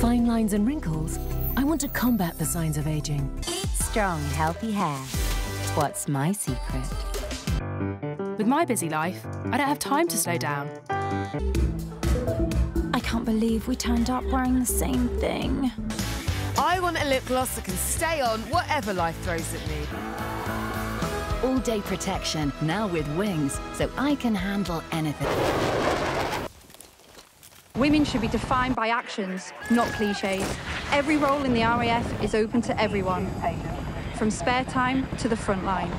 Fine lines and wrinkles? I want to combat the signs of aging. Strong, healthy hair. What's my secret? With my busy life, I don't have time to slow down. I can't believe we turned up wearing the same thing. I want a lip gloss that can stay on whatever life throws at me. All day protection, now with wings, so I can handle anything. Women should be defined by actions, not cliches. Every role in the RAF is open to everyone, from spare time to the front line.